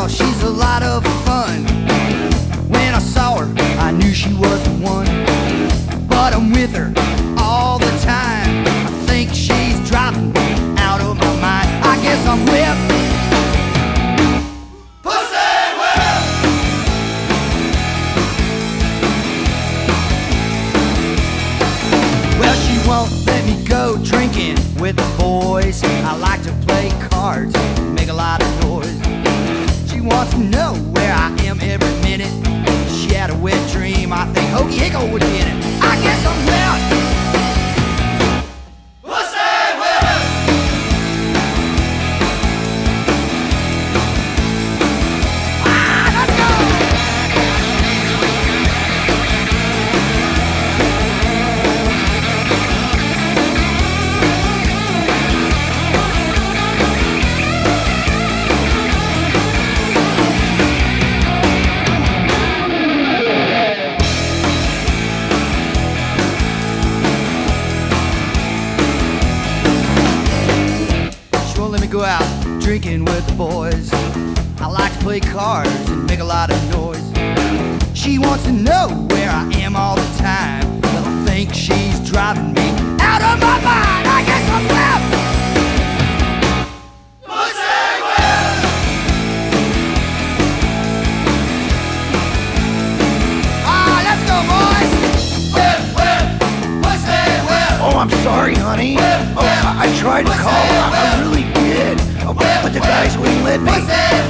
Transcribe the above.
girl, she's a lot of fun. When I saw her, I knew she was the one. But I'm with her all the time. I think she's driving me out of my mind. I guess I'm whipped. Well, she won't let me go drinking with the boys. I like to play cards, make a lot of noise. I think Hokey Hicko would be in it. I guess I'm out. Go out drinking with the boys. I like to play cards and make a lot of noise. She wants to know where I am all the time. Well, I think she's driving me out of my mind. I guess I'm left. Ah, whip. Oh, I'm sorry, honey. Oh, I, I tried to call. I, I but the guys wouldn't let me.